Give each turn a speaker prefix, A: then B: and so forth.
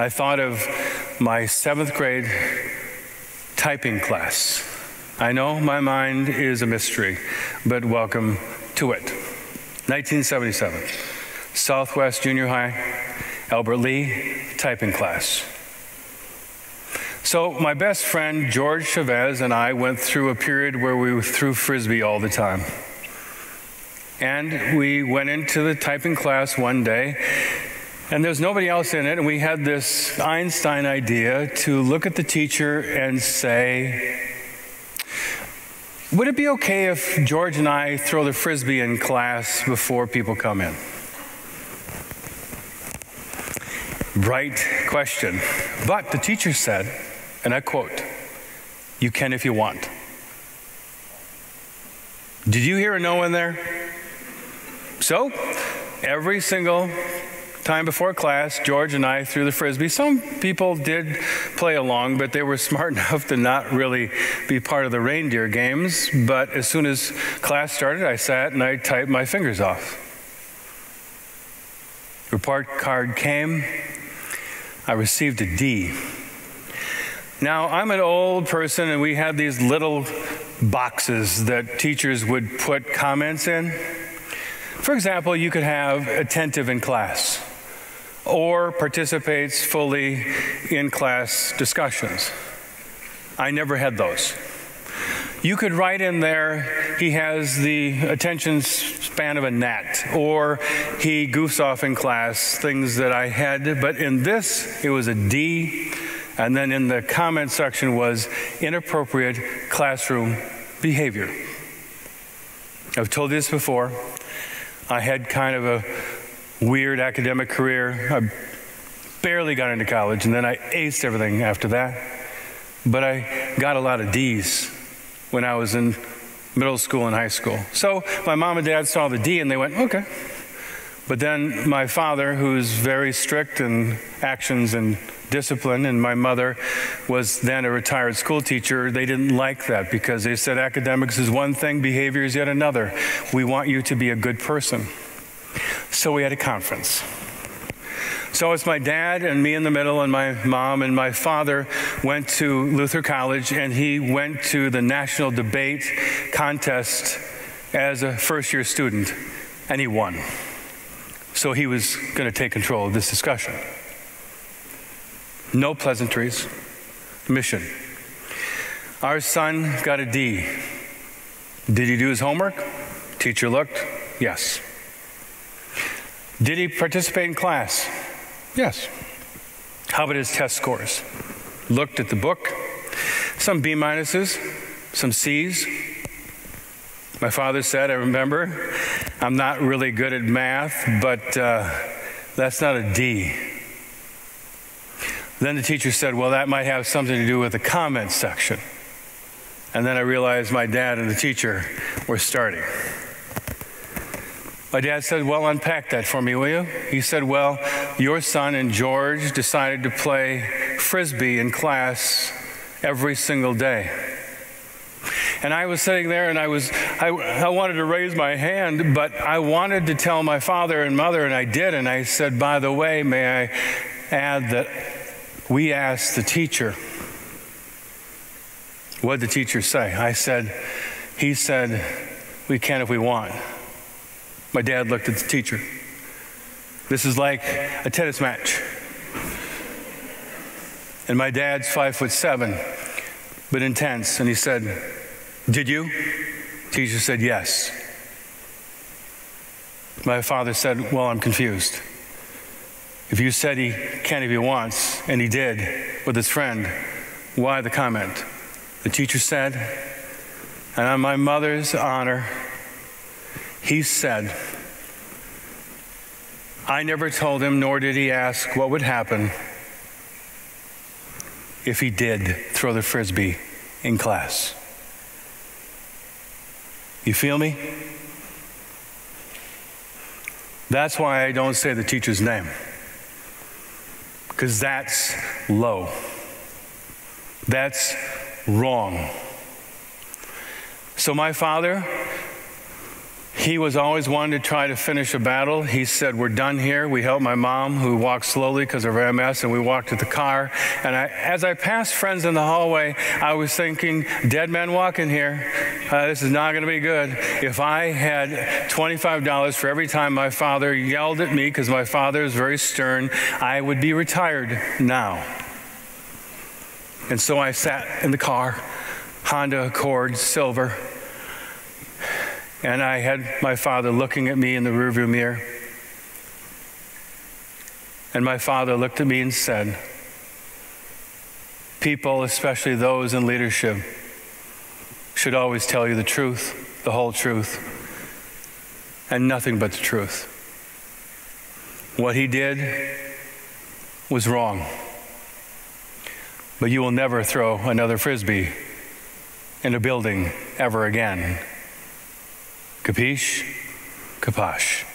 A: I thought of my seventh grade typing class. I know my mind is a mystery, but welcome to it. 1977, Southwest Junior High, Albert Lea typing class. So, my best friend George Chavez and I went through a period where we threw frisbee all the time. And we went into the typing class one day, and there's nobody else in it, and we had this Einstein idea to look at the teacher and say, Would it be okay if George and I throw the frisbee in class before people come in? Bright question. But the teacher said, and I quote, You can if you want. Did you hear a no in there? So, every single time before class, George and I threw the frisbee. Some people did play along, but they were smart enough to not really be part of the reindeer games. But as soon as class started, I sat and I typed my fingers off. Report card came. I received a D. Now, I'm an old person, and we had these little boxes that teachers would put comments in. For example, you could have attentive in class or participates fully in class discussions. I never had those. You could write in there, he has the attention span of a gnat, or he goofs off in class, things that I had. But in this, it was a D, and then in the comment section was inappropriate classroom behavior. I've told you this before. I had kind of a weird academic career. I barely got into college, and then I aced everything after that. But I got a lot of D's when I was in middle school and high school. So my mom and dad saw the D and they went, okay. But then my father, who's very strict in actions and discipline, and my mother was then a retired school teacher, they didn't like that because they said academics is one thing, behavior is yet another. We want you to be a good person. So we had a conference. So it's my dad and me in the middle, and my mom and my father went to Luther College, and he went to the national debate contest as a first year student, and he won. So he was going to take control of this discussion. No pleasantries. Mission. Our son got a D. Did he do his homework? Teacher looked. Yes. Did he participate in class? Yes. How about his test scores? Looked at the book. Some B minuses, some C's. My father said, I remember, I'm not really good at math, but uh, that's not a D. Then the teacher said, Well, that might have something to do with the comment section. And then I realized my dad and the teacher were starting. My dad said, Well, unpack that for me, will you? He said, Well, your son and George decided to play frisbee in class every single day. And I was sitting there and I was, I, I wanted to raise my hand, but I wanted to tell my father and mother, and I did. And I said, By the way, may I add that we asked the teacher, what did the teacher say? I said, He said, We can if we want. My dad looked at the teacher. This is like a tennis match. And my dad's five foot seven, but intense. And he said, Did you? Teacher said, Yes. My father said, Well, I'm confused. If you said he can if he wants, and he did with his friend, why the comment? The teacher said, and on my mother's honor, he said, I never told him, nor did he ask what would happen if he did throw the frisbee in class. You feel me? That's why I don't say the teacher's name, because that's low. That's wrong. So, my father He was always one to try to finish a battle. He said, We're done here. We helped my mom, who walked slowly because of her MS, and we walked to the car. And I, as I passed friends in the hallway, I was thinking, Dead man walking here. Uh, this is not going to be good. If I had $25 for every time my father yelled at me, because my father is very stern, I would be retired now. And so I sat in the car, Honda Accord, silver. And I had my father looking at me in the rearview mirror. And my father looked at me and said, People, especially those in leadership, should always tell you the truth, the whole truth, and nothing but the truth. What he did was wrong. But you will never throw another frisbee in a building ever again. Capiche? Kaposh.